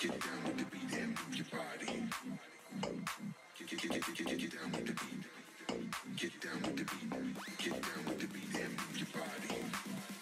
Get down with the beat move your body. Get, get, get, get, get, down with the beat. Get down with the beat. Get down with the beat and move your body.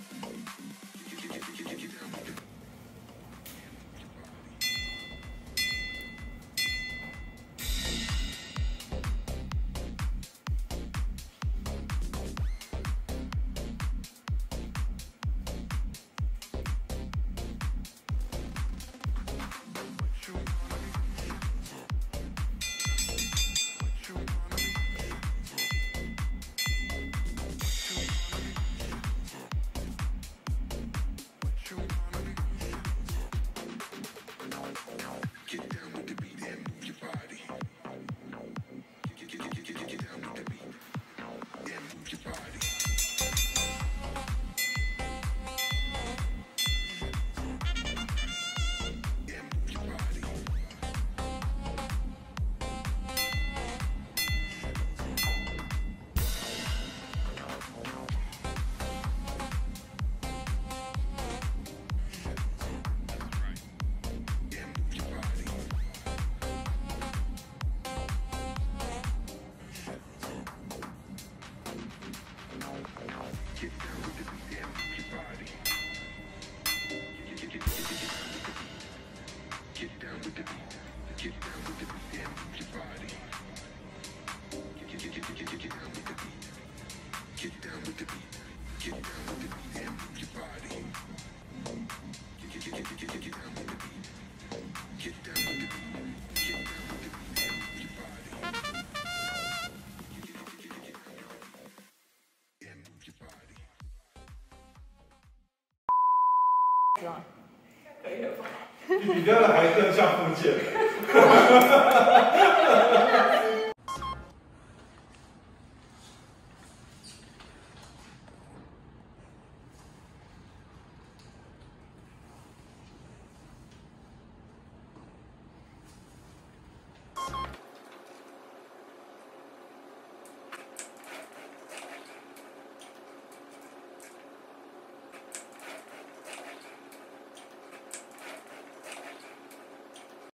down with the beat. Get down with the beat. Damn, your body. Get, get, get, get, get, get down with the beat. Get down with the beat. Get down with the beat. Damn, your body. Get, get, get, get, get, get down with the beat. Get down with the beat. Get 你比这个还更像部件，